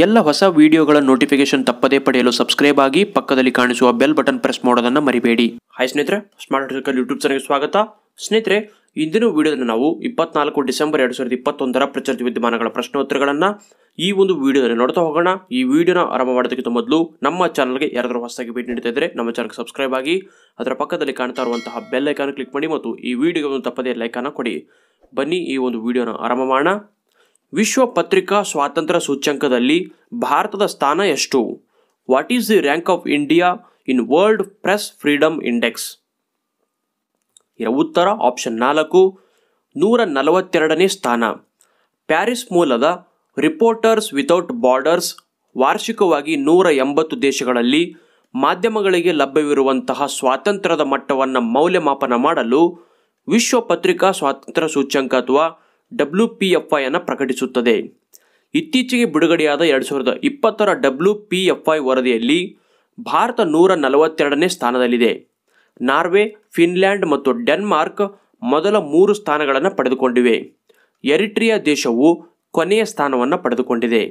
ಎಲ್ಲ ಹೊಸ ವಿಡಿಯೋಗಳ ನೋಟಿಫಿಕೇಶನ್ ತಪ್ಪದೇ ಪಡೆಯಲು ಸಬ್ಸ್ಕ್ರೈಬ್ ಆಗಿ ಪಕ್ಕದಲ್ಲಿ ಕಾಣಿಸುವ ಬೆಲ್ ಬಟನ್ ಪ್ರೆಸ್ ಮಾಡೋದನ್ನ ಮರಿಬೇಡಿ. ಹಾಯ್ ಸ್ನೇಹಿತರೆ ಸ್ಮಾರ್ಟ್ ಸರ್ಕಲ್ ಯೂಟ್ಯೂಬ್ ಚಾನಲ್ಗೆ ಸ್ವಾಗತ. ಸ್ನೇಹಿತರೆ, ಇಂದಿನ ವಿಡಿಯೋದಲ್ಲಿ ನಾವು ಇಪ್ಪತ್ನಾಲ್ಕು ಡಿಸೆಂಬರ್ ಎರಡು ಸಾವಿರದ ಇಪ್ಪತ್ತೊಂದರ ಪ್ರಚಲಿತ ವಿದ್ಯಮಾನಗಳ ಪ್ರಶ್ನೋತ್ತರಗಳನ್ನು ಈ ಒಂದು ವಿಡಿಯೋದಲ್ಲಿ ನೋಡ್ತಾ ಹೋಗೋಣ. ಈ ವಿಡಿಯೋನ ಆರಂಭ ಮಾಡೋದಕ್ಕಿಂತ ಮೊದಲು ನಮ್ಮ ಚಾನಲ್ಗೆ ಯಾರಾದರೂ ಹೊಸದಾಗಿ ಭೇಟಿ ನೀಡ್ತಾ ಇದ್ದರೆ ನಮ್ಮ ಚಾನಲ್ಗೆ ಸಬ್ಸ್ಕ್ರೈಬ್ ಆಗಿ, ಅದರ ಪಕ್ಕದಲ್ಲಿ ಕಾಣ್ತಾ ಇರುವಂತಹ ಬೆಲ್ ಐಕಾನ್ ಕ್ಲಿಕ್ ಮಾಡಿ ಮತ್ತು ಈ ವಿಡಿಯೋಗೆ ಒಂದು ತಪ್ಪದೇ ಲೈಕನ್ನು ಕೊಡಿ. ಬನ್ನಿ ಈ ಒಂದು ವಿಡಿಯೋನ ಆರಂಭ ಮಾಡೋಣ. ವಿಶ್ವ ಪತ್ರಿಕಾ ಸ್ವಾತಂತ್ರ್ಯ ಸೂಚ್ಯಂಕದಲ್ಲಿ ಭಾರತದ ಸ್ಥಾನ ಎಷ್ಟು? What is the rank of India in world press freedom index ಇದರ ಉತ್ತರ ಆಪ್ಷನ್ ನಾಲ್ಕು, ನೂರ ನಲವತ್ತೆರಡನೇ ಸ್ಥಾನ. ಪ್ಯಾರಿಸ್ ಮೂಲದ ರಿಪೋರ್ಟರ್ಸ್ ವಿತೌಟ್ ಬಾರ್ಡರ್ಸ್ ವಾರ್ಷಿಕವಾಗಿ ನೂರ ಎಂಬತ್ತು ದೇಶಗಳಲ್ಲಿ ಮಾಧ್ಯಮಗಳಿಗೆ ಲಭ್ಯವಿರುವಂತಹ ಸ್ವಾತಂತ್ರ್ಯದ ಮಟ್ಟವನ್ನು ಮೌಲ್ಯಮಾಪನ ಮಾಡಲು ವಿಶ್ವ ಪತ್ರಿಕಾ ಸ್ವಾತಂತ್ರ್ಯ ಸೂಚ್ಯಂಕ ಅಥವಾ ಡಬ್ಲ್ಯೂ ಪಿ ಎಫ್ ಐ ಅನ್ನು ಪ್ರಕಟಿಸುತ್ತದೆ. ಇತ್ತೀಚೆಗೆ ಬಿಡುಗಡೆಯಾದ ಎರಡು ಸಾವಿರದ ಇಪ್ಪತ್ತರ ಡಬ್ಲ್ಯೂ ಪಿ ಎಫ್ ಐ ವರದಿಯಲ್ಲಿ ಭಾರತ ನೂರ ನಲವತ್ತೆರಡನೇ ಸ್ಥಾನದಲ್ಲಿದೆ. ನಾರ್ವೆ, ಫಿನ್ಲ್ಯಾಂಡ್ ಮತ್ತು ಡೆನ್ಮಾರ್ಕ್ ಮೊದಲ ಮೂರು ಸ್ಥಾನಗಳನ್ನು ಪಡೆದುಕೊಂಡಿವೆ. ಎರಿಟ್ರಿಯಾ ದೇಶವು ಕೊನೆಯ ಸ್ಥಾನವನ್ನು ಪಡೆದುಕೊಂಡಿದೆ.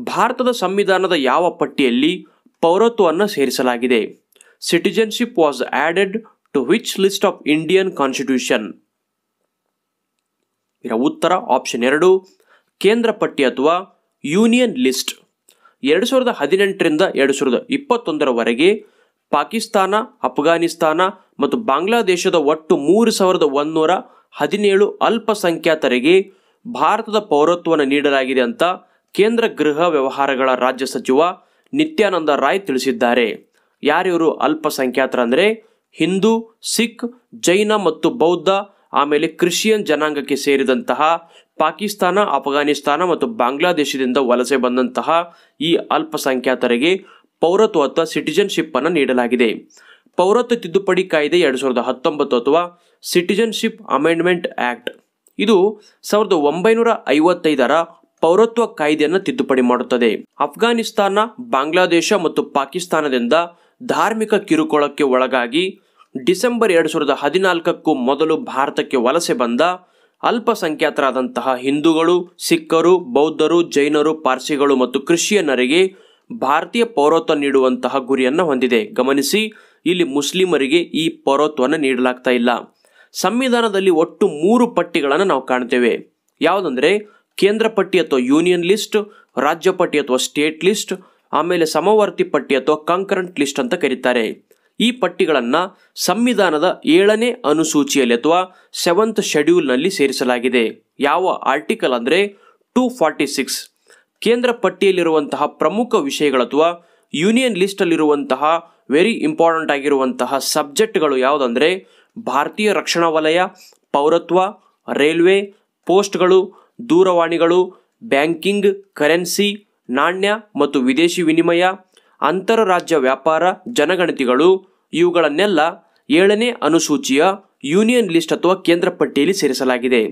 ಭಾರತದ ಸಂವಿಧಾನದ ಯಾವ ಪಟ್ಟಿಯಲ್ಲಿ ಪೌರತ್ವವನ್ನು ಸೇರಿಸಲಾಗಿದೆ? Citizenship was added to which list of Indian constitution ಇದರ ಉತ್ತರ ಆಪ್ಷನ್ ಎರಡು, ಕೇಂದ್ರ ಪಟ್ಟಿ ಅಥವಾ ಯೂನಿಯನ್ ಲಿಸ್ಟ್ ಎರಡು ಸಾವಿರದ ಹದಿನೆಂಟರಿಂದ ಎರಡು ಸಾವಿರದ ಇಪ್ಪತ್ತೊಂದರವರೆಗೆ ಪಾಕಿಸ್ತಾನ, ಅಫ್ಘಾನಿಸ್ತಾನ ಮತ್ತು ಬಾಂಗ್ಲಾದೇಶದ ಒಟ್ಟು ಮೂರು ಸಾವಿರದ ಒಂದೂರ ಹದಿನೇಳು ಅಲ್ಪಸಂಖ್ಯಾತರಿಗೆ ಭಾರತದ ಪೌರತ್ವವನ್ನು ನೀಡಲಾಗಿದೆ ಅಂತ ಕೇಂದ್ರ ಗೃಹ ವ್ಯವಹಾರಗಳ ರಾಜ್ಯ ಸಚಿವ ನಿತ್ಯಾನಂದ ರಾಯ್ ತಿಳಿಸಿದ್ದಾರೆ. ಯಾರಿವರು ಅಲ್ಪಸಂಖ್ಯಾತರಂದರೆ? ಹಿಂದೂ, ಸಿಖ್, ಜೈನ ಮತ್ತು ಬೌದ್ಧ ಆಮೇಲೆ ಕ್ರಿಶ್ಚಿಯನ್ ಜನಾಂಗಕ್ಕೆ ಸೇರಿದಂತಹ ಪಾಕಿಸ್ತಾನ ಅಫ್ಘಾನಿಸ್ತಾನ ಮತ್ತು ಬಾಂಗ್ಲಾದೇಶದಿಂದ ವಲಸೆ ಬಂದಂತಹ ಈ ಅಲ್ಪಸಂಖ್ಯಾತರಿಗೆ ಪೌರತ್ವ ಅಥವಾ ಸಿಟಿಜನ್ಶಿಪ್ ಅನ್ನು ನೀಡಲಾಗಿದೆ. ಪೌರತ್ವ ತಿದ್ದುಪಡಿ ಕಾಯ್ದೆ ಎರಡು ಸಾವಿರದ ಹತ್ತೊಂಬತ್ತು ಅಥವಾ ಸಿಟಿಜನ್ಶಿಪ್ ಅಮೆಂಡ್ಮೆಂಟ್ ಆಕ್ಟ್. ಇದು ಸಾವಿರದ ಒಂಬೈನೂರ ಐವತ್ತೈದರ ಪೌರತ್ವ ಕಾಯ್ದೆಯನ್ನು ತಿದ್ದುಪಡಿ ಮಾಡುತ್ತದೆ. ಅಫ್ಘಾನಿಸ್ತಾನ ಬಾಂಗ್ಲಾದೇಶ ಮತ್ತು ಪಾಕಿಸ್ತಾನದಿಂದ ಧಾರ್ಮಿಕ ಕಿರುಕುಳಕ್ಕೆ ಒಳಗಾಗಿ ಡಿಸೆಂಬರ್ ಎರಡು ಸಾವಿರದ ಹದಿನಾಲ್ಕಕ್ಕೂ ಮೊದಲು ಭಾರತಕ್ಕೆ ವಲಸೆ ಬಂದ ಅಲ್ಪಸಂಖ್ಯಾತರಾದಂತಹ ಹಿಂದೂಗಳು, ಸಿಖ್ಖರು, ಬೌದ್ಧರು, ಜೈನರು, ಪಾರ್ಸಿಗಳು ಮತ್ತು ಕ್ರಿಶ್ಚಿಯನ್ನರಿಗೆ ಭಾರತೀಯ ಪೌರತ್ವ ನೀಡುವಂತಹ ಗುರಿಯನ್ನು ಹೊಂದಿದೆ. ಗಮನಿಸಿ, ಇಲ್ಲಿ ಮುಸ್ಲಿಮರಿಗೆ ಈ ಪೌರತ್ವವನ್ನು ನೀಡಲಾಗ್ತಾ ಇಲ್ಲ. ಸಂವಿಧಾನದಲ್ಲಿ ಒಟ್ಟು ಮೂರು ಪಟ್ಟಿಗಳನ್ನು ನಾವು ಕಾಣ್ತೇವೆ. ಯಾವುದಂದ್ರೆ, ಕೇಂದ್ರ ಪಟ್ಟಿ ಅಥವಾ ಯೂನಿಯನ್ ಲಿಸ್ಟ್, ರಾಜ್ಯ ಪಟ್ಟಿ ಅಥವಾ ಸ್ಟೇಟ್ ಲಿಸ್ಟ್, ಆಮೇಲೆ ಸಮವರ್ತಿ ಪಟ್ಟಿ ಅಥವಾ ಕಂಕರೆಂಟ್ ಲಿಸ್ಟ್ ಅಂತ ಕರೀತಾರೆ. ಈ ಪಟ್ಟಿಗಳನ್ನು ಸಂವಿಧಾನದ ಏಳನೇ ಅನುಸೂಚಿಯಲ್ಲಿ ಅಥವಾ ಸೆವೆಂತ್ ಶೆಡ್ಯೂಲ್ನಲ್ಲಿ ಸೇರಿಸಲಾಗಿದೆ. ಯಾವ ಆರ್ಟಿಕಲ್ ಅಂದರೆ ಟೂ ಫಾರ್ಟಿ ಸಿಕ್ಸ್ ಕೇಂದ್ರ ಪಟ್ಟಿಯಲ್ಲಿರುವಂತಹ ಪ್ರಮುಖ ವಿಷಯಗಳು ಅಥವಾ ಯೂನಿಯನ್ ಲಿಸ್ಟಲ್ಲಿರುವಂತಹ ವೆರಿ ಇಂಪಾರ್ಟೆಂಟ್ ಆಗಿರುವಂತಹ ಸಬ್ಜೆಕ್ಟ್ಗಳು ಯಾವುದಂದರೆ ಭಾರತೀಯ ರಕ್ಷಣಾ ವಲಯ, ಪೌರತ್ವ, ರೈಲ್ವೆ, ಪೋಸ್ಟ್ಗಳು, ದೂರವಾಣಿಗಳು, ಬ್ಯಾಂಕಿಂಗ್, ಕರೆನ್ಸಿ, ನಾಣ್ಯ ಮತ್ತು ವಿದೇಶಿ ವಿನಿಮಯ ಅಂತರರಾಜ್ಯ ವ್ಯಾಪಾರ ಜನಗಣತಿಗಳು, ಇವುಗಳನ್ನೆಲ್ಲ ಏಳನೇ ಅನುಸೂಚಿಯ ಯೂನಿಯನ್ ಲಿಸ್ಟ್ ಅಥವಾ ಕೇಂದ್ರ ಪಟ್ಟಿಯಲ್ಲಿ ಸೇರಿಸಲಾಗಿದೆ.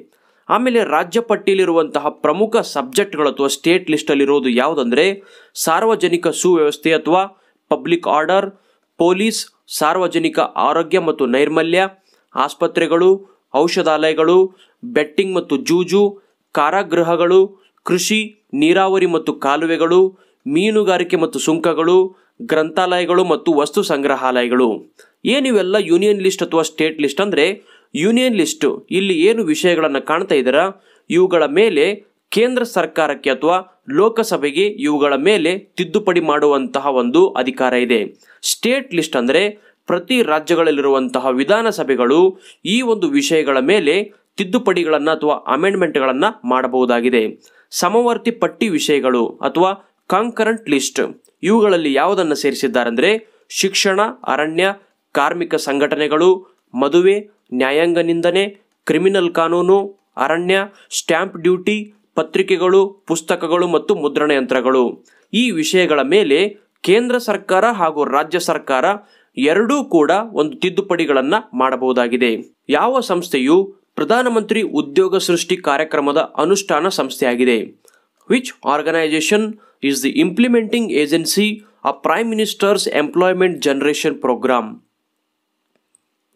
ಆಮೇಲೆ ರಾಜ್ಯ ಪಟ್ಟಿಯಲ್ಲಿರುವಂತಹ ಪ್ರಮುಖ ಸಬ್ಜೆಕ್ಟ್ಗಳು ಅಥವಾ ಸ್ಟೇಟ್ ಲಿಸ್ಟಲ್ಲಿರೋದು ಯಾವುದಂದರೆ, ಸಾರ್ವಜನಿಕ ಸುವ್ಯವಸ್ಥೆ ಅಥವಾ ಪಬ್ಲಿಕ್ ಆರ್ಡರ್, ಪೊಲೀಸ್, ಸಾರ್ವಜನಿಕ ಆರೋಗ್ಯ ಮತ್ತು ನೈರ್ಮಲ್ಯ, ಆಸ್ಪತ್ರೆಗಳು, ಔಷಧಾಲಯಗಳು, ಬೆಟ್ಟಿಂಗ್ ಮತ್ತು ಜೂಜು, ಕಾರಾಗೃಹಗಳು, ಕೃಷಿ, ನೀರಾವರಿ ಮತ್ತು ಕಾಲುವೆಗಳು ಮೀನುಗಾರಿಕೆ ಮತ್ತು ಸುಂಕಗಳು, ಗ್ರಂಥಾಲಯಗಳು ಮತ್ತು ವಸ್ತು ಸಂಗ್ರಹಾಲಯಗಳು. ಏನಿವೆಲ್ಲ ಯೂನಿಯನ್ ಲಿಸ್ಟ್ ಅಥವಾ ಸ್ಟೇಟ್ ಲಿಸ್ಟ್ ಅಂದರೆ ಯೂನಿಯನ್ ಲಿಸ್ಟ್. ಇಲ್ಲಿ ಏನು ವಿಷಯಗಳನ್ನು ಕಾಣ್ತಾ ಇದ್ದೀರಾ? ಇವುಗಳ ಮೇಲೆ ಕೇಂದ್ರ ಸರ್ಕಾರಕ್ಕೆ ಅಥವಾ ಲೋಕಸಭೆಗೆ ಇವುಗಳ ಮೇಲೆ ತಿದ್ದುಪಡಿ ಮಾಡುವಂತಹ ಒಂದು ಅಧಿಕಾರ ಇದೆ. ಸ್ಟೇಟ್ ಲಿಸ್ಟ್ ಅಂದರೆ ಪ್ರತಿ ರಾಜ್ಯಗಳಲ್ಲಿರುವಂತಹ ವಿಧಾನಸಭೆಗಳು ಈ ಒಂದು ವಿಷಯಗಳ ಮೇಲೆ ತಿದ್ದುಪಡಿಗಳನ್ನು ಅಥವಾ ಅಮೆಂಡ್ಮೆಂಟ್ಗಳನ್ನು ಮಾಡಬಹುದಾಗಿದೆ. ಸಮವರ್ತಿ ಪಟ್ಟಿ ವಿಷಯಗಳು ಅಥವಾ ಕಾಂಕರೆಂಟ್ ಲಿಸ್ಟ್ ಇವುಗಳಲ್ಲಿ ಯಾವುದನ್ನು ಸೇರಿಸಿದ್ದಾರೆಂದರೆ ಶಿಕ್ಷಣ, ಅರಣ್ಯ, ಕಾರ್ಮಿಕ ಸಂಘಟನೆಗಳು, ಮದುವೆ, ನ್ಯಾಯಾಂಗ ನಿಂದನೆ ಕ್ರಿಮಿನಲ್ ಕಾನೂನು, ಅರಣ್ಯ ಸ್ಟ್ಯಾಂಪ್ ಡ್ಯೂಟಿ ಪತ್ರಿಕೆಗಳು, ಪುಸ್ತಕಗಳು ಮತ್ತು ಮುದ್ರಣ ಯಂತ್ರಗಳು. ಈ ವಿಷಯಗಳ ಮೇಲೆ ಕೇಂದ್ರ ಸರ್ಕಾರ ಹಾಗೂ ರಾಜ್ಯ ಸರ್ಕಾರ ಎರಡೂ ಕೂಡ ಒಂದು ತಿದ್ದುಪಡಿಗಳನ್ನು ಮಾಡಬಹುದಾಗಿದೆ. ಯಾವ ಸಂಸ್ಥೆಯು ಪ್ರಧಾನಮಂತ್ರಿ ಉದ್ಯೋಗ ಸೃಷ್ಟಿ ಕಾರ್ಯಕ್ರಮದ ಅನುಷ್ಠಾನ ಸಂಸ್ಥೆಯಾಗಿದೆ? Which organisation is the implementing agency of prime Minister's Employment Generation Program.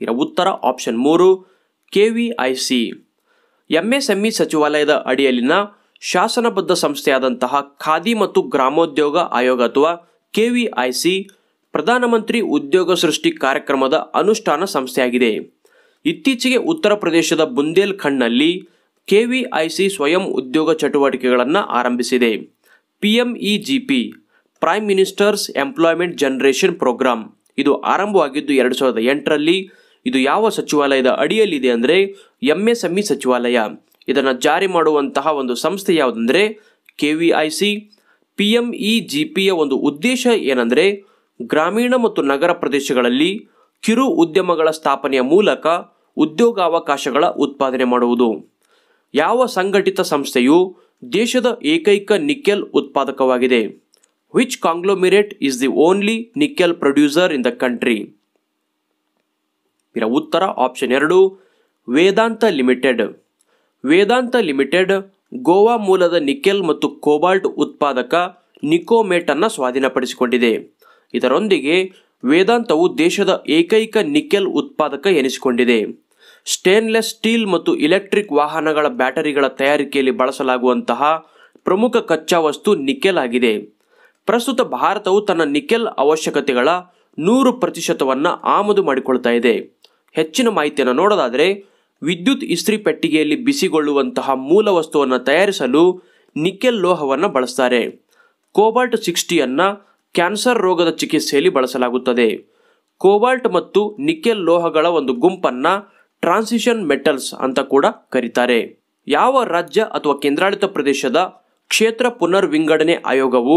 ಇದರ ಉತ್ತರ ಆಪ್ಷನ್ ಮೂರು K V I C MSME ಸಚಿವಾಲಯದ ಅಡಿಯಲ್ಲಿನ ಶಾಸನಬದ್ಧ ಸಂಸ್ಥೆಯಾದಂತಹ ಖಾದಿ ಮತ್ತು ಗ್ರಾಮೋದ್ಯೋಗ ಆಯೋಗ ಅಥವಾ ಕೆವಿಐಸಿ ಪ್ರಧಾನಮಂತ್ರಿ ಉದ್ಯೋಗ ಸೃಷ್ಟಿ ಕಾರ್ಯಕ್ರಮದ ಅನುಷ್ಠಾನ ಸಂಸ್ಥೆಯಾಗಿದೆ. ಇತ್ತೀಚೆಗೆ ಉತ್ತರ ಪ್ರದೇಶದ ಬುಂದೇಲ್ಖಂಡ್ನಲ್ಲಿ ಕೆವಿಐಸಿ ಸ್ವಯಂ ಉದ್ಯೋಗ ಚಟುವಟಿಕೆಗಳನ್ನು ಆರಂಭಿಸಿದೆ. PMEGP prime minister's employment generation programme ಇದು ಆರಂಭವಾಗಿದ್ದು ಎರಡು ಸಾವಿರದ ಎಂಟರಲ್ಲಿ ಇದು ಯಾವ ಸಚಿವಾಲಯದ ಅಡಿಯಲ್ಲಿದೆ ಅಂದರೆ ಎಂಎಸ್ಎಂಇ ಸಚಿವಾಲಯ. ಇದನ್ನು ಜಾರಿ ಮಾಡುವಂತಹ ಒಂದು ಸಂಸ್ಥೆ ಯಾವುದಂದರೆ K V I C P M E G ಪಿಯ ಒಂದು ಉದ್ದೇಶ ಏನಂದರೆ ಗ್ರಾಮೀಣ ಮತ್ತು ನಗರ ಪ್ರದೇಶಗಳಲ್ಲಿ ಕಿರು ಉದ್ಯಮಗಳ ಸ್ಥಾಪನೆಯ ಮೂಲಕ ಉದ್ಯೋಗಾವಕಾಶಗಳ ಉತ್ಪಾದನೆ ಮಾಡುವುದು. ಯಾವ ಸಂಘಟಿತ ಸಂಸ್ಥೆಯು ದೇಶದ ಏಕೈಕ ನಿಕ್ಕೆಲ್ ಉತ್ಪಾದಕವಾಗಿದೆ. Which conglomerate is the only nickel producer in the country ಇದರ ಉತ್ತರ ಆಪ್ಷನ್ ಎರಡು, ವೇದಾಂತ ಲಿಮಿಟೆಡ್. ವೇದಾಂತ ಲಿಮಿಟೆಡ್, ಗೋವಾ ಮೂಲದ ನಿಕ್ಕೆಲ್ ಮತ್ತು ಕೋಬಾಲ್ಟ್ ಉತ್ಪಾದಕ ನಿಕೋಮೇಟ್ ಅನ್ನು ಸ್ವಾಧೀನಪಡಿಸಿಕೊಂಡಿದೆ. ಇದರೊಂದಿಗೆ ವೇದಾಂತವು ದೇಶದ ಏಕೈಕ ನಿಕ್ಕೆಲ್ ಉತ್ಪಾದಕ ಎನಿಸಿಕೊಂಡಿದೆ. ಸ್ಟೇನ್ಲೆಸ್ ಸ್ಟೀಲ್ ಮತ್ತು ಇಲೆಕ್ಟ್ರಿಕ್ ವಾಹನಗಳ ಬ್ಯಾಟರಿಗಳ ತಯಾರಿಕೆಯಲ್ಲಿ ಬಳಸಲಾಗುವಂತಹ ಪ್ರಮುಖ ಕಚ್ಚಾ ವಸ್ತು ನಿಕೆಲ್ ಆಗಿದೆ. ಪ್ರಸ್ತುತ ಭಾರತವು ತನ್ನ ನಿಕೆಲ್ ಅವಶ್ಯಕತೆಗಳ ನೂರು ಪ್ರತಿಶತವನ್ನು ಆಮದು ಮಾಡಿಕೊಳ್ತಾ ಇದೆ. ಹೆಚ್ಚಿನ ಮಾಹಿತಿಯನ್ನು ನೋಡೋದಾದರೆ, ವಿದ್ಯುತ್ ಇಸ್ತ್ರಿ ಪೆಟ್ಟಿಗೆಯಲ್ಲಿ ಬಿಸಿಗೊಳ್ಳುವಂತಹ ಮೂಲ ವಸ್ತುವನ್ನು ತಯಾರಿಸಲು ನಿಕೆಲ್ ಲೋಹವನ್ನು ಬಳಸ್ತಾರೆ. ಕೋಬಾಲ್ಟ್ ಸಿಕ್ಸ್ಟಿಯನ್ನು ಕ್ಯಾನ್ಸರ್ ರೋಗದ ಚಿಕಿತ್ಸೆಯಲ್ಲಿ ಬಳಸಲಾಗುತ್ತದೆ. ಕೋಬಾಲ್ಟ್ ಮತ್ತು ನಿಕೆಲ್ ಲೋಹಗಳ ಒಂದು ಗುಂಪನ್ನು ಟ್ರಾನ್ಸಿಷನ್ ಮೆಟಲ್ಸ್ ಅಂತ ಕೂಡ ಕರೀತಾರೆ. ಯಾವ ರಾಜ್ಯ ಅಥವಾ ಕೇಂದ್ರಾಡಳಿತ ಪ್ರದೇಶದ ಕ್ಷೇತ್ರ ಪುನರ್ ವಿಂಗಡಣೆ ಆಯೋಗವು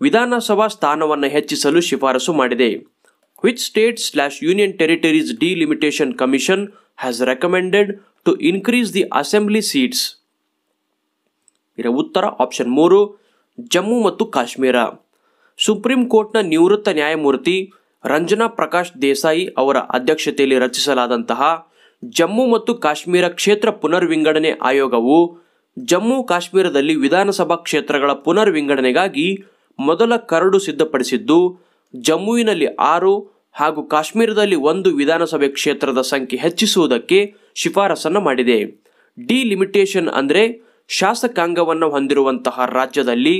ವಿಧಾನಸಭಾ ಸ್ಥಾನವನ್ನು ಹೆಚ್ಚಿಸಲು ಶಿಫಾರಸು ಮಾಡಿದೆ. Which state slash union territories delimitation commission has recommended to increase the assembly seats ಇದರ ಉತ್ತರ ಆಪ್ಷನ್ ಮೂರು, ಜಮ್ಮು ಮತ್ತು ಕಾಶ್ಮೀರ. ಸುಪ್ರೀಂ ಕೋರ್ಟ್ನ ನಿವೃತ್ತ ನ್ಯಾಯಮೂರ್ತಿ ರಂಜನಾ ಪ್ರಕಾಶ್ ದೇಸಾಯಿ ಅವರ ಅಧ್ಯಕ್ಷತೆಯಲ್ಲಿ ರಚಿಸಲಾದಂತಹ ಜಮ್ಮು ಮತ್ತು ಕಾಶ್ಮೀರ ಕ್ಷೇತ್ರ ಪುನರ್ವಿಂಗಡಣೆ ಆಯೋಗವು ಜಮ್ಮು ಕಾಶ್ಮೀರದಲ್ಲಿ ವಿಧಾನಸಭಾ ಕ್ಷೇತ್ರಗಳ ಪುನರ್ವಿಂಗಡಣೆಗಾಗಿ ಮೊದಲ ಕರಡು ಸಿದ್ಧಪಡಿಸಿದ್ದು, ಜಮ್ಮುವಿನಲ್ಲಿ ಆರು ಹಾಗೂ ಕಾಶ್ಮೀರದಲ್ಲಿ ಒಂದು ವಿಧಾನಸಭೆ ಕ್ಷೇತ್ರದ ಸಂಖ್ಯೆ ಹೆಚ್ಚಿಸುವುದಕ್ಕೆ ಶಿಫಾರಸನ್ನು ಮಾಡಿದೆ. ಡಿಲಿಮಿಟೇಷನ್ ಅಂದರೆ ಶಾಸಕಾಂಗವನ್ನು ಹೊಂದಿರುವಂತಹ ರಾಜ್ಯದಲ್ಲಿ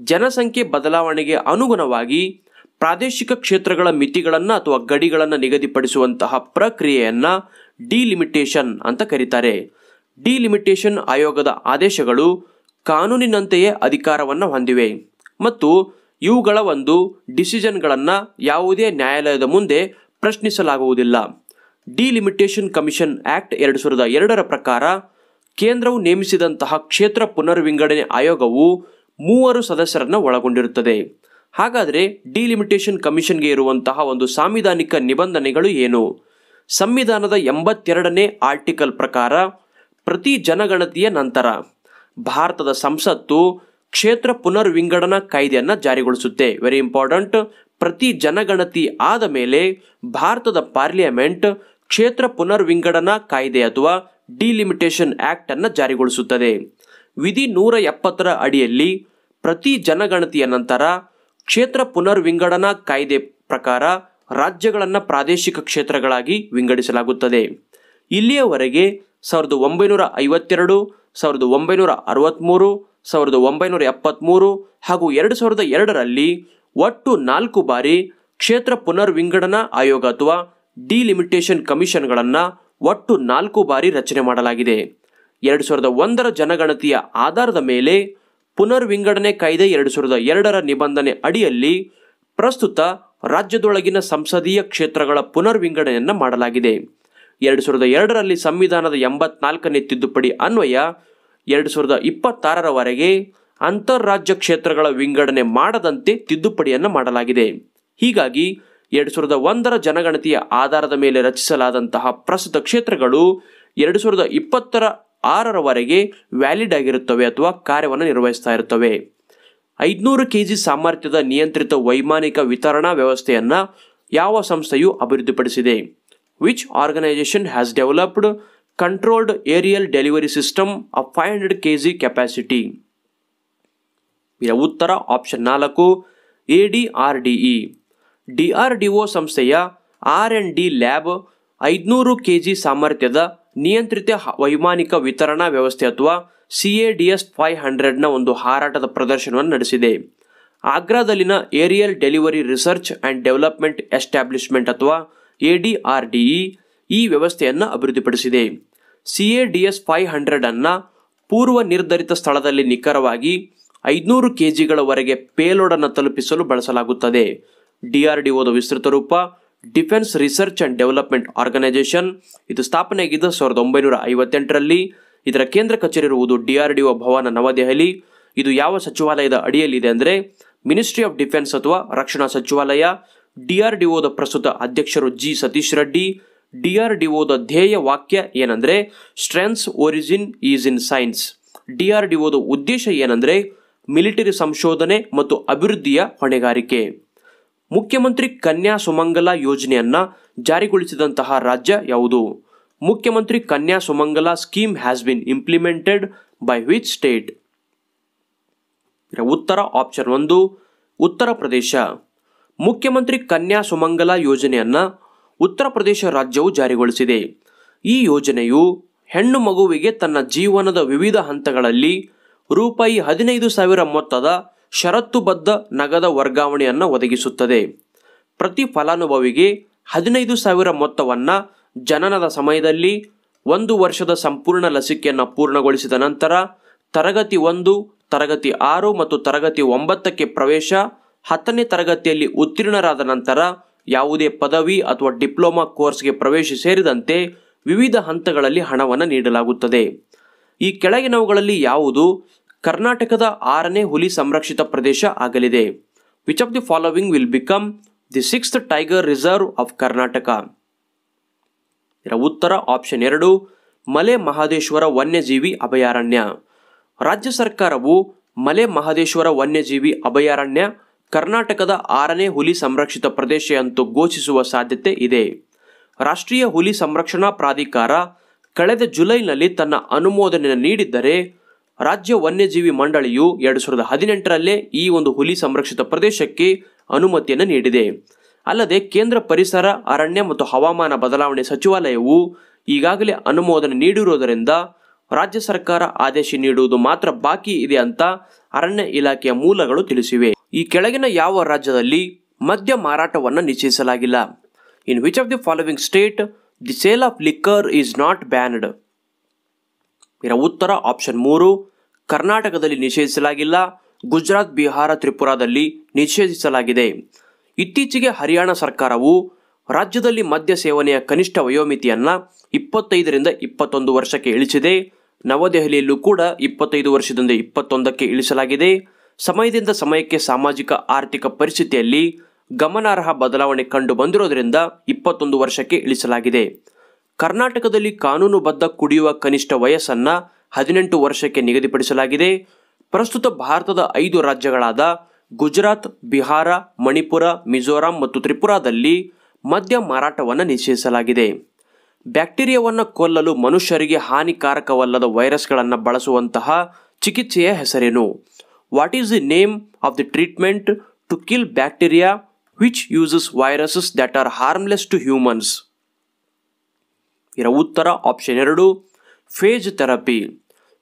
ಜನಸಂಖ್ಯೆ ಬದಲಾವಣೆಗೆ ಅನುಗುಣವಾಗಿ ಪ್ರಾದೇಶಿಕ ಕ್ಷೇತ್ರಗಳ ಮಿತಿಗಳನ್ನು ಅಥವಾ ಗಡಿಗಳನ್ನು ನಿಗದಿಪಡಿಸುವಂತಹ ಪ್ರಕ್ರಿಯೆಯನ್ನು ಡಿಲಿಮಿಟೇಷನ್ ಅಂತ ಕರೀತಾರೆ. ಡಿಲಿಮಿಟೇಷನ್ ಆಯೋಗದ ಆದೇಶಗಳು ಕಾನೂನಿನಂತೆಯೇ ಅಧಿಕಾರವನ್ನು ಹೊಂದಿವೆ ಮತ್ತು ಇವುಗಳ ಒಂದು ಡಿಸಿಷನ್ಗಳನ್ನು ಯಾವುದೇ ನ್ಯಾಯಾಲಯದ ಮುಂದೆ ಪ್ರಶ್ನಿಸಲಾಗುವುದಿಲ್ಲ. ಡಿಲಿಮಿಟೇಷನ್ ಕಮಿಷನ್ ಆಕ್ಟ್ ಎರಡು ಸಾವಿರದ ಎರಡರ ಪ್ರಕಾರ ಕೇಂದ್ರವು ನೇಮಿಸಿದಂತಹ ಕ್ಷೇತ್ರ ಪುನರ್ವಿಂಗಡಣೆ ಆಯೋಗವು ಮೂವರು ಸದಸ್ಯರನ್ನು ಒಳಗೊಂಡಿರುತ್ತದೆ. ಹಾಗಾದರೆ ಡಿಲಿಮಿಟೇಷನ್ ಕಮಿಷನ್ಗೆ ಇರುವಂತಹ ಒಂದು ಸಾಂವಿಧಾನಿಕ ನಿಬಂಧನೆಗಳು ಏನು? ಸಂವಿಧಾನದ ಎಂಬತ್ತೆರಡನೇ ಆರ್ಟಿಕಲ್ ಪ್ರಕಾರ ಪ್ರತಿ ಜನಗಣತಿಯ ನಂತರ ಭಾರತದ ಸಂಸತ್ತು ಕ್ಷೇತ್ರ ಪುನರ್ವಿಂಗಡನಾ ಕಾಯ್ದೆಯನ್ನು ಜಾರಿಗೊಳಿಸುತ್ತೆ. ವೆರಿ ಇಂಪಾರ್ಟೆಂಟ್ ಪ್ರತಿ ಜನಗಣತಿ ಆದ ಮೇಲೆ ಭಾರತದ ಪಾರ್ಲಿಮೆಂಟ್ ಕ್ಷೇತ್ರ ಪುನರ್ವಿಂಗಡನಾ ಕಾಯ್ದೆ ಅಥವಾ ಡಿಲಿಮಿಟೇಷನ್ ಆಕ್ಟ್ ಅನ್ನು ಜಾರಿಗೊಳಿಸುತ್ತದೆ. ವಿಧಿ ನೂರ ಎಪ್ಪತ್ತರ ಅಡಿಯಲ್ಲಿ ಪ್ರತಿ ಜನಗಣತಿಯ ನಂತರ ಕ್ಷೇತ್ರ ಪುನರ್ವಿಂಗಡನಾ ಕಾಯ್ದೆ ಪ್ರಕಾರ ರಾಜ್ಯಗಳನ್ನು ಪ್ರಾದೇಶಿಕ ಕ್ಷೇತ್ರಗಳಾಗಿ ವಿಂಗಡಿಸಲಾಗುತ್ತದೆ. ಇಲ್ಲಿಯವರೆಗೆ ಸಾವಿರದ ಒಂಬೈನೂರ ಐವತ್ತೆರಡು, ಸಾವಿರದ ಒಂಬೈನೂರ ಅರವತ್ತ್ಮೂರು ಸಾವಿರದ ಒಂಬೈನೂರ ಎಪ್ಪತ್ತ್ಮೂರು ಹಾಗೂ ಎರಡು ಸಾವಿರದ ಎರಡರಲ್ಲಿ ಒಟ್ಟು ನಾಲ್ಕು ಬಾರಿ ಕ್ಷೇತ್ರ ಪುನರ್ವಿಂಗಡನಾ ಆಯೋಗ ಅಥವಾ ಡಿಲಿಮಿಟೇಷನ್ ಕಮಿಷನ್ಗಳನ್ನು ಒಟ್ಟು ನಾಲ್ಕು ಬಾರಿ ರಚನೆ ಮಾಡಲಾಗಿದೆ. ಎರಡು ಸಾವಿರದ ಒಂದರ ಜನಗಣತಿಯ ಆಧಾರದ ಮೇಲೆ ಪುನರ್ವಿಂಗಡಣೆ ಕಾಯ್ದೆ ಎರಡು ಸಾವಿರದ ಎರಡರ ನಿಬಂಧನೆ ಅಡಿಯಲ್ಲಿ ಪ್ರಸ್ತುತ ರಾಜ್ಯದೊಳಗಿನ ಸಂಸದೀಯ ಕ್ಷೇತ್ರಗಳ ಪುನರ್ವಿಂಗಡಣೆಯನ್ನು ಮಾಡಲಾಗಿದೆ. ಎರಡು ಸಾವಿರದ ಎರಡರಲ್ಲಿ ಸಂವಿಧಾನದ ಎಂಬತ್ನಾಲ್ಕನೇ ತಿದ್ದುಪಡಿ ಅನ್ವಯ ಎರಡು ಸಾವಿರದ ಇಪ್ಪತ್ತಾರರವರೆಗೆ ಅಂತಾರಾಜ್ಯ ಕ್ಷೇತ್ರಗಳ ವಿಂಗಡಣೆ ಮಾಡದಂತೆ ತಿದ್ದುಪಡಿಯನ್ನು ಮಾಡಲಾಗಿದೆ. ಹೀಗಾಗಿ ಎರಡು ಸಾವಿರದ ಒಂದರ ಜನಗಣತಿಯ ಆಧಾರದ ಮೇಲೆ ರಚಿಸಲಾದಂತಹ ಪ್ರಸ್ತುತ ಕ್ಷೇತ್ರಗಳು ಎರಡು ಸಾವಿರದ ಇಪ್ಪತ್ತರ ಆರರವರೆಗೆ ವ್ಯಾಲಿಡ್ ಆಗಿರುತ್ತವೆ ಅಥವಾ ಕಾರ್ಯವನ್ನು ನಿರ್ವಹಿಸ್ತಾ ಇರುತ್ತವೆ. ಐದುನೂರು ಕೆ ಜಿ ಸಾಮರ್ಥ್ಯದ ನಿಯಂತ್ರಿತ ವೈಮಾನಿಕ ವಿತರಣಾ ವ್ಯವಸ್ಥೆಯನ್ನು ಯಾವ ಸಂಸ್ಥೆಯು ಅಭಿವೃದ್ಧಿಪಡಿಸಿದೆ? Which organisation has developed controlled aerial delivery system of five hundred K G capacity ಉತ್ತರ ಆಪ್ಷನ್ ನಾಲ್ಕು A D R D E D R D O ಸಂಸ್ಥೆಯ ಆರ್ ಎನ್ ಡಿ ಲ್ಯಾಬ್ ಐದುನೂರು ಕೆ ಜಿ ಸಾಮರ್ಥ್ಯದ ನಿಯಂತ್ರಿತ ವೈಮಾನಿಕ ವಿತರಣಾ ವ್ಯವಸ್ಥೆ ಅಥವಾ C A D S five ಹಂಡ್ರೆಡ್ನ ಒಂದು ಹಾರಾಟದ ಪ್ರದರ್ಶನವನ್ನು ನಡೆಸಿದೆ. ಆಗ್ರಾದಲ್ಲಿನ aerial delivery research and development establishment ಅಥವಾ A D R D E ಈ ವ್ಯವಸ್ಥೆಯನ್ನು ಅಭಿವೃದ್ಧಿಪಡಿಸಿದೆ. C A D S five ಹಂಡ್ರೆಡನ್ನು ಪೂರ್ವ ನಿರ್ಧರಿತ ಸ್ಥಳದಲ್ಲಿ ನಿಖರವಾಗಿ ಐದುನೂರು ಕೆ ಜಿಗಳವರೆಗೆ ಪೇಲೋಡನ್ನು ತಲುಪಿಸಲು ಬಳಸಲಾಗುತ್ತದೆ. ಡಿಆರ್ಡಿಒದ ವಿಸ್ತೃತ ರೂಪ, defence research and development organisation, ಇದು ಸ್ಥಾಪನೆಯಾಗಿದ್ದ ಸಾವಿರದ ಒಂಬೈನೂರ ಐವತ್ತೆಂಟರಲ್ಲಿ ಇದರ ಕೇಂದ್ರ ಕಚೇರಿ ಇರುವುದು ಡಿಆರ್ಡಿಒ ಭವನ ನವದೆಹಲಿ. ಇದು ಯಾವ ಸಚಿವಾಲಯದ ಅಡಿಯಲ್ಲಿದೆ ಅಂದರೆ ಮಿನಿಸ್ಟ್ರಿ ಆಫ್ ಡಿಫೆನ್ಸ್ ಅಥವಾ ರಕ್ಷಣಾ ಸಚಿವಾಲಯ ಡಿಆರ್ಡಿಒದ ಪ್ರಸ್ತುತ ಅಧ್ಯಕ್ಷರು ಜಿ ಸತೀಶ್ ರೆಡ್ಡಿ ಡಿಆರ್ಡಿಒದ ಧ್ಯೇಯ ವಾಕ್ಯ ಏನಂದ್ರೆ strength's origin is in science. ಡಿಆರ್ಡಿಒದ ಉದ್ದೇಶ ಏನಂದ್ರೆ, ಮಿಲಿಟರಿ ಸಂಶೋಧನೆ ಮತ್ತು ಅಭಿವೃದ್ಧಿಯ ಹೊಣೆಗಾರಿಕೆ. ಮುಖ್ಯಮಂತ್ರಿ ಕನ್ಯಾ ಸುಮಂಗಲ ಯೋಜನೆಯನ್ನ ಜಾರಿಗೊಳಿಸಿದಂತಹ ರಾಜ್ಯ ಯಾವುದು? Mukhyamantri Kanya Sumangala scheme has been implemented by which state ಉತ್ತರ ಆಪ್ಷನ್ ಒಂದು, ಉತ್ತರ ಪ್ರದೇಶ. ಮುಖ್ಯಮಂತ್ರಿ ಕನ್ಯಾ ಸುಮಂಗಲ ಯೋಜನೆಯನ್ನು ಉತ್ತರ ಪ್ರದೇಶ ರಾಜ್ಯವು ಜಾರಿಗೊಳಿಸಿದೆ. ಈ ಯೋಜನೆಯು ಹೆಣ್ಣು ಮಗುವಿಗೆ ತನ್ನ ಜೀವನದ ವಿವಿಧ ಹಂತಗಳಲ್ಲಿ ರೂಪಾಯಿ ಹದಿನೈದು ಸಾವಿರ ಮೊತ್ತದ ಷರತ್ತುಬದ್ಧ ನಗದ ವರ್ಗಾವಣೆಯನ್ನು ಒದಗಿಸುತ್ತದೆ. ಪ್ರತಿ ಫಲಾನುಭವಿಗೆ ಹದಿನೈದು ಸಾವಿರ ಮೊತ್ತವನ್ನು ಜನನದ ಸಮಯದಲ್ಲಿ ಒಂದು ವರ್ಷದ ಸಂಪೂರ್ಣ ಲಸಿಕೆಯನ್ನು ಪೂರ್ಣಗೊಳಿಸಿದ ನಂತರ ತರಗತಿ ಒಂದು, ತರಗತಿ ಆರು ಮತ್ತು ತರಗತಿ ಒಂಬತ್ತಕ್ಕೆ ಪ್ರವೇಶ, ಹತ್ತನೇ ತರಗತಿಯಲ್ಲಿ ಉತ್ತೀರ್ಣರಾದ ನಂತರ ಯಾವುದೇ ಪದವಿ ಅಥವಾ ಡಿಪ್ಲೊಮಾ ಕೋರ್ಸ್ಗೆ ಪ್ರವೇಶ ಸೇರಿದಂತೆ ವಿವಿಧ ಹಂತಗಳಲ್ಲಿ ಹಣವನ್ನು ನೀಡಲಾಗುತ್ತದೆ. ಈ ಕೆಳಗಿನವುಗಳಲ್ಲಿ ಯಾವುದು? ಕರ್ನಾಟಕದ ಆರನೇ ಹುಲಿ ಸಂರಕ್ಷಿತ ಪ್ರದೇಶ ಆಗಲಿದೆ. Which of the following will become the sixth tiger reserve of Karnataka ಇದರ ಉತ್ತರ ಆಪ್ಷನ್ ಎರಡು, ಮಲೆ ಮಹದೇಶ್ವರ ವನ್ಯಜೀವಿ ಅಭಯಾರಣ್ಯ. ರಾಜ್ಯ ಸರ್ಕಾರವು ಮಲೆ ಮಹದೇಶ್ವರ ವನ್ಯಜೀವಿ ಅಭಯಾರಣ್ಯ ಕರ್ನಾಟಕದ ಆರನೇ ಹುಲಿ ಸಂರಕ್ಷಿತ ಪ್ರದೇಶ ಎಂದು ಘೋಷಿಸುವ ಸಾಧ್ಯತೆ ಇದೆ. ರಾಷ್ಟ್ರೀಯ ಹುಲಿ ಸಂರಕ್ಷಣಾ ಪ್ರಾಧಿಕಾರ ಕಳೆದ ಜುಲೈನಲ್ಲಿ ತನ್ನ ಅನುಮೋದನೆ ನೀಡಿದ್ದರೆ ರಾಜ್ಯ ವನ್ಯಜೀವಿ ಮಂಡಳಿಯು ಎರಡು ಸಾವಿರದ ಹದಿನೆಂಟರಲ್ಲೇ ಈ ಒಂದು ಹುಲಿ ಸಂರಕ್ಷಿತ ಪ್ರದೇಶಕ್ಕೆ ಅನುಮತಿಯನ್ನು ನೀಡಿದೆ. ಅಲ್ಲದೆ ಕೇಂದ್ರ ಪರಿಸರ, ಅರಣ್ಯ ಮತ್ತು ಹವಾಮಾನ ಬದಲಾವಣೆ ಸಚಿವಾಲಯವು ಈಗಾಗಲೇ ಅನುಮೋದನೆ ನೀಡಿರುವುದರಿಂದ ರಾಜ್ಯ ಸರ್ಕಾರ ಆದೇಶ ನೀಡುವುದು ಮಾತ್ರ ಬಾಕಿ ಇದೆ ಅಂತ ಅರಣ್ಯ ಇಲಾಖೆಯ ಮೂಲಗಳು ತಿಳಿಸಿವೆ. ಈ ಕೆಳಗಿನ ಯಾವ ರಾಜ್ಯದಲ್ಲಿ ಮದ್ಯ ಮಾರಾಟವನ್ನು ನಿಶ್ಚಯಿಸಲಾಗಿಲ್ಲ in which of the following state, the sale of liquor is not banned. ಇದರ ಉತ್ತರ ಆಪ್ಷನ್ ಮೂರು, ಕರ್ನಾಟಕದಲ್ಲಿ ನಿಷೇಧಿಸಲಾಗಿಲ್ಲ. ಗುಜರಾತ್, ಬಿಹಾರ, ತ್ರಿಪುರಾದಲ್ಲಿ ನಿಷೇಧಿಸಲಾಗಿದೆ. ಇತ್ತೀಚೆಗೆ ಹರಿಯಾಣ ಸರ್ಕಾರವು ರಾಜ್ಯದಲ್ಲಿ ಮದ್ಯ ಸೇವನೆಯ ಕನಿಷ್ಠ ವಯೋಮಿತಿಯನ್ನು ಇಪ್ಪತ್ತೈದರಿಂದ ಇಪ್ಪತ್ತೊಂದು ವರ್ಷಕ್ಕೆ ಇಳಿಸಿದೆ. ನವದೆಹಲಿಯಲ್ಲೂ ಕೂಡ ಇಪ್ಪತ್ತೈದು ವರ್ಷದಿಂದ ಇಪ್ಪತ್ತೊಂದಕ್ಕೆ ಇಳಿಸಲಾಗಿದೆ. ಸಮಯದಿಂದ ಸಮಯಕ್ಕೆ ಸಾಮಾಜಿಕ, ಆರ್ಥಿಕ ಪರಿಸ್ಥಿತಿಯಲ್ಲಿ ಗಮನಾರ್ಹ ಬದಲಾವಣೆ ಕಂಡು ಬಂದಿರೋದ್ರಿಂದ ಇಪ್ಪತ್ತೊಂದು ವರ್ಷಕ್ಕೆ ಇಳಿಸಲಾಗಿದೆ. ಕರ್ನಾಟಕದಲ್ಲಿ ಕಾನೂನುಬದ್ಧ ಕುಡಿಯುವ ಕನಿಷ್ಠ ವಯಸ್ಸನ್ನು ಹದಿನೆಂಟು ವರ್ಷಕ್ಕೆ ನಿಗದಿಪಡಿಸಲಾಗಿದೆ. ಪ್ರಸ್ತುತ ಭಾರತದ ಐದು ರಾಜ್ಯಗಳಾದ ಗುಜರಾತ್, ಬಿಹಾರ, ಮಣಿಪುರ, ಮಿಜೋರಾಂ ಮತ್ತು ತ್ರಿಪುರಾದಲ್ಲಿ ಮದ್ಯ ಮಾರಾಟವನ್ನು ನಿಷೇಧಿಸಲಾಗಿದೆ. ಬ್ಯಾಕ್ಟೀರಿಯಾವನ್ನು ಕೊಲ್ಲಲು ಮನುಷ್ಯರಿಗೆ ಹಾನಿಕಾರಕವಲ್ಲದ ವೈರಸ್ಗಳನ್ನು ಬಳಸುವಂತಹ ಚಿಕಿತ್ಸೆಯ ಹೆಸರೇನು? What is the name of the treatment to kill bacteria which uses viruses that are harmless to humans ಇರ ಉತ್ತರ ಆಪ್ಷನ್ ಎರಡು ಫೇಜ್ ಥೆರಪಿ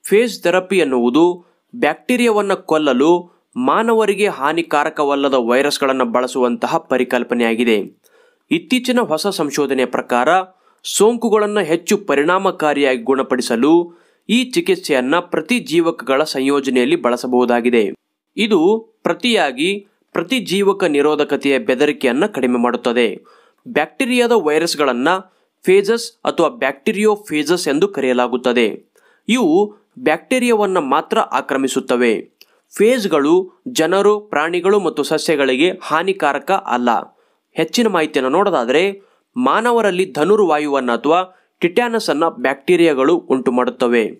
ಫೇಜ್ ಥೆರಪಿ ಎನ್ನುವುದು ಬ್ಯಾಕ್ಟೀರಿಯಾವನ್ನು ಕೊಲ್ಲಲು ಮಾನವರಿಗೆ ಹಾನಿಕಾರಕವಲ್ಲದ ವೈರಸ್ಗಳನ್ನು ಬಳಸುವಂತಹ ಪರಿಕಲ್ಪನೆಯಾಗಿದೆ. ಇತ್ತೀಚಿನ ಹೊಸ ಸಂಶೋಧನೆಯ ಪ್ರಕಾರ, ಸೋಂಕುಗಳನ್ನು ಹೆಚ್ಚು ಪರಿಣಾಮಕಾರಿಯಾಗಿ ಗುಣಪಡಿಸಲು ಈ ಚಿಕಿತ್ಸೆಯನ್ನು ಪ್ರತಿ ಜೀವಕಗಳ ಸಂಯೋಜನೆಯಲ್ಲಿ ಬಳಸಬಹುದಾಗಿದೆ. ಇದು ಪ್ರತಿಯಾಗಿ ಪ್ರತಿ ಜೀವಕ ನಿರೋಧಕತೆಯ ಬೆದರಿಕೆಯನ್ನು ಕಡಿಮೆ ಮಾಡುತ್ತದೆ. ಬ್ಯಾಕ್ಟೀರಿಯಾದ ವೈರಸ್ಗಳನ್ನು ಫೇಜಸ್ ಅಥವಾ ಬ್ಯಾಕ್ಟೀರಿಯೋ ಫೇಜಸ್ ಎಂದು ಕರೆಯಲಾಗುತ್ತದೆ. ಇವು ಬ್ಯಾಕ್ಟೀರಿಯಾವನ್ನು ಮಾತ್ರ ಆಕ್ರಮಿಸುತ್ತವೆ. ಫೇಜ್ಗಳು ಜನರು, ಪ್ರಾಣಿಗಳು ಮತ್ತು ಸಸ್ಯಗಳಿಗೆ ಹಾನಿಕಾರಕ ಅಲ್ಲ. ಹೆಚ್ಚಿನ ಮಾಹಿತಿಯನ್ನು ನೋಡೋದಾದರೆ, ಮಾನವರಲ್ಲಿ ಧನುರ್ವಾಯುವನ್ನು ಅಥವಾ ಟಿಟ್ಯಾನಸ್ ಬ್ಯಾಕ್ಟೀರಿಯಾಗಳು ಉಂಟು ಮಾಡುತ್ತವೆ.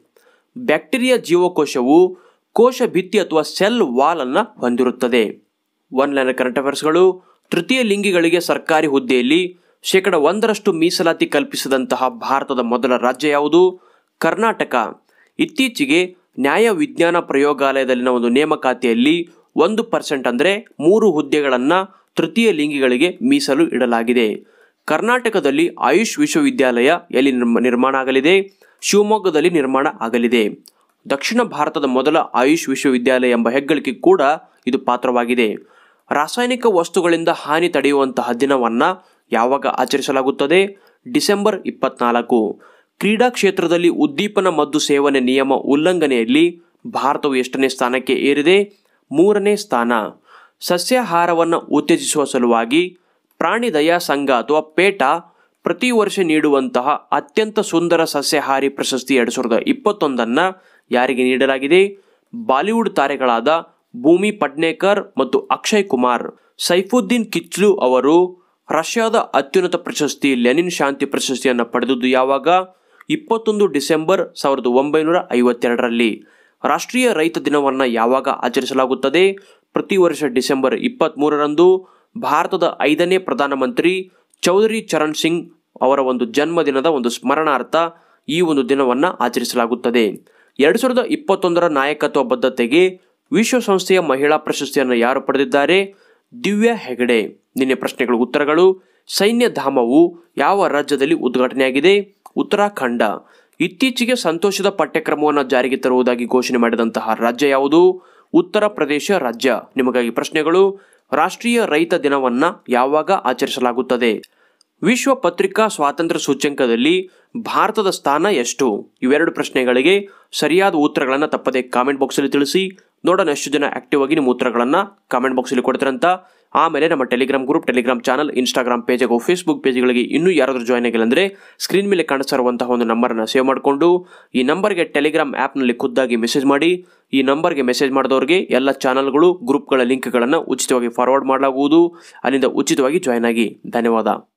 ಬ್ಯಾಕ್ಟೀರಿಯಾ ಜೀವಕೋಶವು ಕೋಶ ಭಿತ್ತಿ ಅಥವಾ ಸೆಲ್ ವಾಲ್ ಅನ್ನು ಹೊಂದಿರುತ್ತದೆ. ಒನ್ ಲೈನ್ ಕರೆಂಟ್ ಅಫೇರ್ಸ್ಗಳು ತೃತೀಯ ಲಿಂಗಿಗಳಿಗೆ ಸರ್ಕಾರಿ ಹುದ್ದೆಯಲ್ಲಿ ಶೇಕಡ ಒಂದರಷ್ಟು ಮೀಸಲಾತಿ ಕಲ್ಪಿಸಿದಂತಹ ಭಾರತದ ಮೊದಲ ರಾಜ್ಯ ಯಾವುದು? ಕರ್ನಾಟಕ. ಇತ್ತೀಚೆಗೆ ನ್ಯಾಯ ವಿಜ್ಞಾನ ಪ್ರಯೋಗಾಲಯದಲ್ಲಿನ ಒಂದು ನೇಮಕಾತಿಯಲ್ಲಿ ಒಂದು ಪರ್ಸೆಂಟ್ ಅಂದರೆ ಮೂರು ಹುದ್ದೆಗಳನ್ನು ತೃತೀಯ ಲಿಂಗಿಗಳಿಗೆ ಮೀಸಲು ಇಡಲಾಗಿದೆ. ಕರ್ನಾಟಕದಲ್ಲಿ ಆಯುಷ್ ವಿಶ್ವವಿದ್ಯಾಲಯ ಎಲ್ಲಿ ನಿರ್ಮ, ನಿರ್ಮಾಣ ಆಗಲಿದೆ? ಶಿವಮೊಗ್ಗದಲ್ಲಿ ನಿರ್ಮಾಣ ಆಗಲಿದೆ. ದಕ್ಷಿಣ ಭಾರತದ ಮೊದಲ ಆಯುಷ್ ವಿಶ್ವವಿದ್ಯಾಲಯ ಎಂಬ ಹೆಗ್ಗಳಿಕೆ ಕೂಡ ಇದು ಪಾತ್ರವಾಗಿದೆ. ರಾಸಾಯನಿಕ ವಸ್ತುಗಳಿಂದ ಹಾನಿ ತಡೆಯುವಂತಹ ದಿನವನ್ನು ಯಾವಾಗ ಆಚರಿಸಲಾಗುತ್ತದೆ? ಡಿಸೆಂಬರ್ ಇಪ್ಪತ್ನಾಲ್ಕು. ಕ್ರೀಡಾ ಕ್ಷೇತ್ರದಲ್ಲಿ ಉದ್ದೀಪನ ಮದ್ದು ಸೇವನೆ ನಿಯಮ ಉಲ್ಲಂಘನೆಯಲ್ಲಿ ಭಾರತವು ಎಷ್ಟನೇ ಸ್ಥಾನಕ್ಕೆ ಏರಿದೆ? ಮೂರನೇ ಸ್ಥಾನ. ಸಸ್ಯಾಹಾರವನ್ನು ಉತ್ತೇಜಿಸುವ ಸಲುವಾಗಿ ಪ್ರಾಣಿ ದಯಾ ಸಂಘ ಅಥವಾ ಪೇಟ ಪ್ರತಿ ವರ್ಷ ನೀಡುವಂತಹ ಅತ್ಯಂತ ಸುಂದರ ಸಸ್ಯಾಹಾರಿ ಪ್ರಶಸ್ತಿ ಎರಡು ಸಾವಿರದ ಇಪ್ಪತ್ತೊಂದನ್ನು ಯಾರಿಗೆ ನೀಡಲಾಗಿದೆ? ಬಾಲಿವುಡ್ ತಾರೆಗಳಾದ ಭೂಮಿ ಪಟ್ನೇಕರ್ ಮತ್ತು ಅಕ್ಷಯ್ ಕುಮಾರ್. ಸೈಫುದ್ದೀನ್ ಕಿಚ್ಲು ಅವರು ರಷ್ಯಾದ ಅತ್ಯುನ್ನತ ಪ್ರಶಸ್ತಿ ಲೆನಿನ್ ಶಾಂತಿ ಪ್ರಶಸ್ತಿಯನ್ನು ಪಡೆದದ್ದು ಯಾವಾಗ? ಇಪ್ಪತ್ತೊಂದು ಡಿಸೆಂಬರ್ ಸಾವಿರದ ಒಂಬೈನೂರ ಐವತ್ತೆರಡರಲ್ಲಿ ರಾಷ್ಟ್ರೀಯ ರೈತ ದಿನವನ್ನು ಯಾವಾಗ ಆಚರಿಸಲಾಗುತ್ತದೆ? ಪ್ರತಿ ವರ್ಷ ಡಿಸೆಂಬರ್ ಇಪ್ಪತ್ತ್ಮೂರರಂದು ಭಾರತದ ಐದನೇ ಪ್ರಧಾನಮಂತ್ರಿ ಚೌಧರಿ ಚರಣ್ ಸಿಂಗ್ ಅವರ ಒಂದು ಜನ್ಮದಿನದ ಒಂದು ಸ್ಮರಣಾರ್ಥ ಈ ಒಂದು ದಿನವನ್ನು ಆಚರಿಸಲಾಗುತ್ತದೆ. ಎರಡು ಸಾವಿರದ ಇಪ್ಪತ್ತೊಂದರ ನಾಯಕತ್ವ ಬದ್ಧತೆಗೆ ವಿಶ್ವಸಂಸ್ಥೆಯ ಮಹಿಳಾ ಪ್ರಶಸ್ತಿಯನ್ನು ಯಾರು ಪಡೆದಿದ್ದಾರೆ? ದಿವ್ಯಾ ಹೆಗಡೆ. ನಿನ್ನೆ ಪ್ರಶ್ನೆಗಳ ಉತ್ತರಗಳು. ಸೈನ್ಯಧಾಮವು ಯಾವ ರಾಜ್ಯದಲ್ಲಿ ಉದ್ಘಾಟನೆಯಾಗಿದೆ? ಉತ್ತರಾಖಂಡ. ಇತ್ತೀಚೆಗೆ ಸಂತೋಷದ ಪಠ್ಯಕ್ರಮವನ್ನು ಜಾರಿಗೆ ತರುವುದಾಗಿ ಘೋಷಣೆ ಮಾಡಿದಂತಹ ರಾಜ್ಯ ಯಾವುದು? ಉತ್ತರ ಪ್ರದೇಶ ರಾಜ್ಯ. ನಿಮಗಾಗಿ ಪ್ರಶ್ನೆಗಳು, ರಾಷ್ಟ್ರೀಯ ರೈತ ದಿನವನ್ನು ಯಾವಾಗ ಆಚರಿಸಲಾಗುತ್ತದೆ? ವಿಶ್ವ ಪತ್ರಿಕಾ ಸ್ವಾತಂತ್ರ್ಯ ಸೂಚ್ಯಂಕದಲ್ಲಿ ಭಾರತದ ಸ್ಥಾನ ಎಷ್ಟು? ಇವೆರಡು ಪ್ರಶ್ನೆಗಳಿಗೆ ಸರಿಯಾದ ಉತ್ತರಗಳನ್ನು ತಪ್ಪದೆ ಕಾಮೆಂಟ್ ಬಾಕ್ಸಲ್ಲಿ ತಿಳಿಸಿ ನೋಡೋಣ ಎಷ್ಟು ಜನ ಆಕ್ಟಿವ್ ಆಗಿ ನಿಮ್ಮ ಉತ್ತರಗಳನ್ನು ಕಾಮೆಂಟ್ ಬಾಕ್ಸಲ್ಲಿ ಕೊಡ್ತಾರಂತ. ಆಮೇಲೆ ನಮ್ಮ Telegram group Telegram channel Instagram page ಹಾಗೂ ಫೇಸ್ಬುಕ್ ಪೇಜ್ಗಳಿಗೆ ಇನ್ನೂ ಯಾರಾದರೂ ಜಾಯ್ನ್ ಆಗಿಲ್ಲ ಅಂದರೆ ಸ್ಕ್ರೀನ್ ಮೇಲೆ ಕಾಣಿಸ್ತಿರುವಂತಹ ಒಂದು ನಂಬರನ್ನು ಸೇವ್ ಮಾಡಿಕೊಂಡು, ಈ ನಂಬರ್ಗೆ ಟೆಲಿಗ್ರಾಮ್ ಆ್ಯಪ್ನಲ್ಲಿ ಖುದ್ದಾಗಿ ಮೆಸೇಜ್ ಮಾಡಿ. ಈ ನಂಬರ್ಗೆ ಮೆಸೇಜ್ ಮಾಡಿದವರಿಗೆ ಎಲ್ಲ ಚಾನಲ್ಗಳು ಗ್ರೂಪ್ಗಳ ಲಿಂಕ್ಗಳನ್ನು ಉಚಿತವಾಗಿ ಫಾರ್ವರ್ಡ್ ಮಾಡಲಾಗುವುದು. ಅಲ್ಲಿಂದ ಉಚಿತವಾಗಿ ಜಾಯ್ನ್ ಆಗಿ. ಧನ್ಯವಾದ.